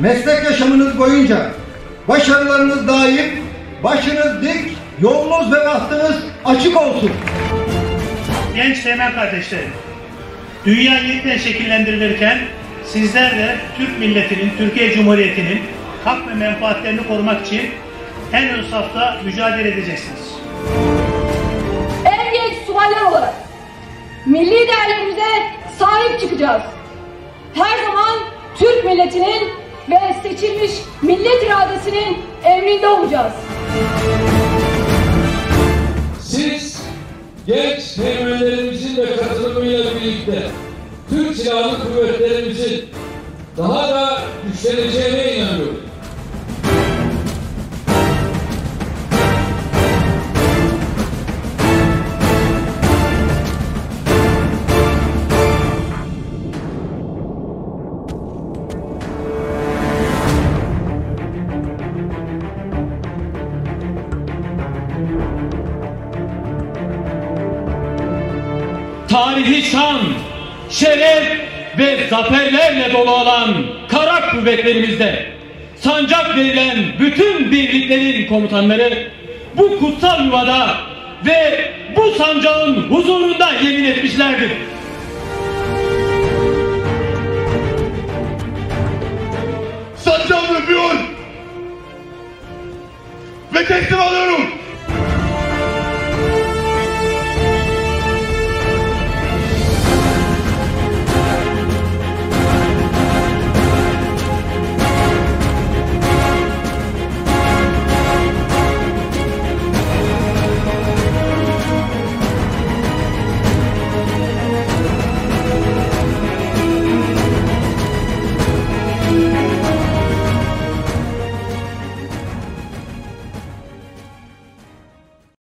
meslek yaşamınız boyunca başarılarınız daim, başınız dik, yolunuz ve bahtınız açık olsun. Genç Teğmen kardeşlerim, dünya yeniden şekillendirilirken sizler de Türk milletinin, Türkiye Cumhuriyeti'nin hak ve menfaatlerini korumak için en ön safta mücadele edeceksiniz. En genç subaylar olarak milli değerlerimize sahip çıkacağız. Her zaman Türk milletinin ve seçilmiş millet iradesinin emrinde olacağız. Siz genç teğmenlerimizin de katılımıyla birlikte Türk Silahlı Kuvvetlerimizin daha da güçleneceğine inanıyorum. Tarihi şan, şeref ve zaferlerle dolu olan kara kuvvetlerimizde sancak verilen bütün birliklerin komutanları bu kutsal yuvada ve bu sancağın huzurunda yemin etmişlerdir. Sancağımı öpüyor ve teslim alıyorum.